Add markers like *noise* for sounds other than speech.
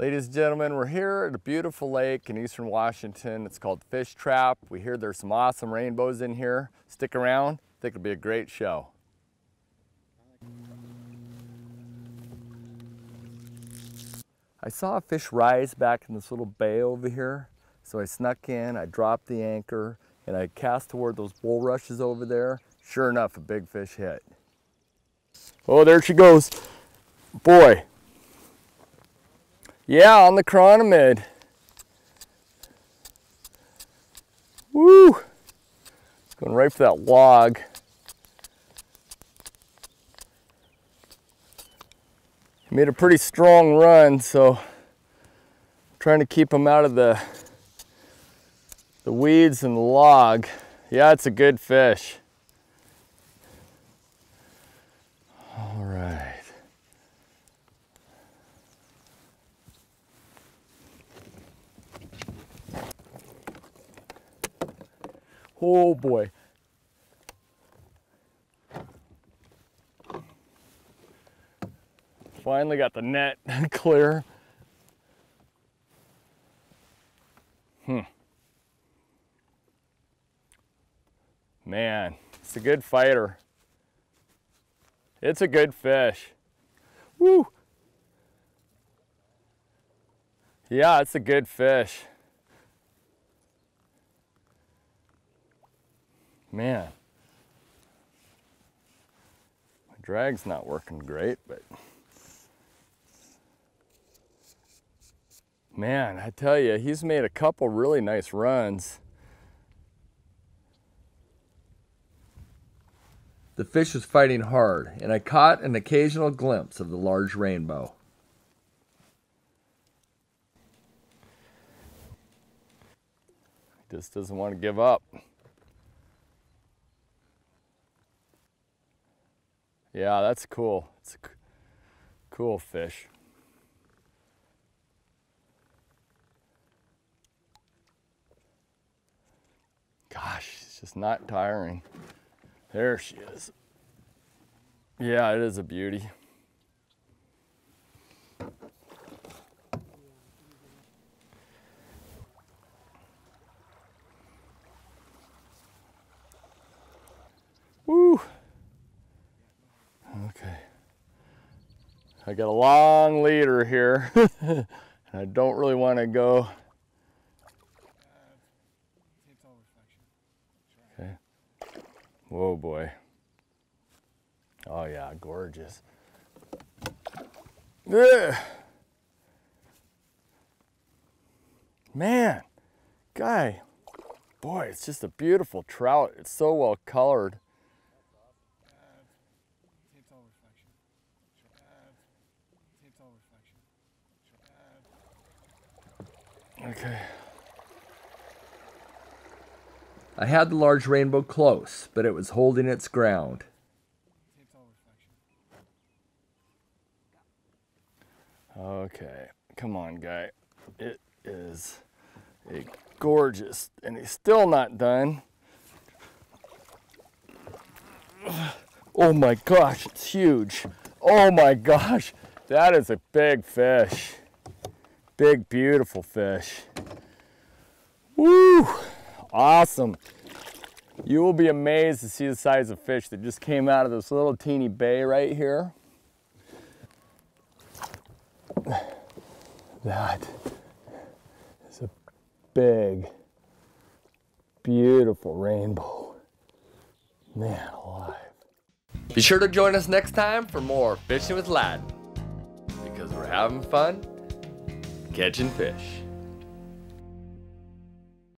Ladies and gentlemen, we're here at a beautiful lake in eastern Washington. It's called Fishtrap. We hear there's some awesome rainbows in here. Stick around, I think it'll be a great show. I saw a fish rise back in this little bay over here. So I snuck in, I dropped the anchor, and I cast toward those bulrushes over there. Sure enough, a big fish hit. Oh, there she goes. Boy. Yeah, on the chironomid. Woo! Going right for that log. Made a pretty strong run, so trying to keep him out of the the weeds and the log. Yeah, it's a good fish. Oh boy. Finally got the net *laughs* clear. Hmm. Man, it's a good fighter. It's a good fish. Woo! Yeah, it's a good fish. Man. My drag's not working great, but man, I tell you, he's made a couple really nice runs. The fish was fighting hard, and I caught an occasional glimpse of the large rainbow. He just doesn't want to give up. Yeah, that's cool. It's a cool fish. Gosh, it's just not tiring. There she is. Yeah, it is a beauty. Woo! Okay. I got a long leader here. *laughs* and I don't really want to go. Okay. Whoa, boy. Oh, yeah, gorgeous. Ugh. Man, guy, boy, it's just a beautiful trout. It's so well colored. Okay. I had the large rainbow close, but it was holding its ground. Okay, come on, guy. It is a gorgeous, and he's still not done. Oh my gosh, it's huge. Oh my gosh, that is a big fish. Big, beautiful fish. Woo! Awesome. You will be amazed to see the size of fish that just came out of this little teeny bay right here. That is a big, beautiful rainbow. Man alive. Be sure to join us next time for more Fishing with Ladin. because we're having fun catching fish.